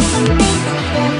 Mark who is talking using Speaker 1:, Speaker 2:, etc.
Speaker 1: Música